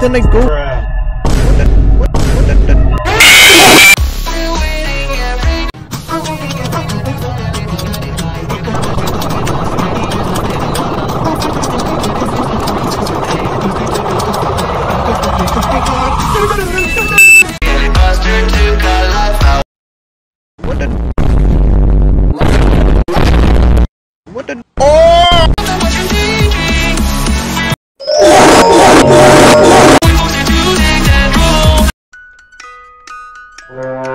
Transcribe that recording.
then I go. The, Everybody, everybody, everybody. Thank.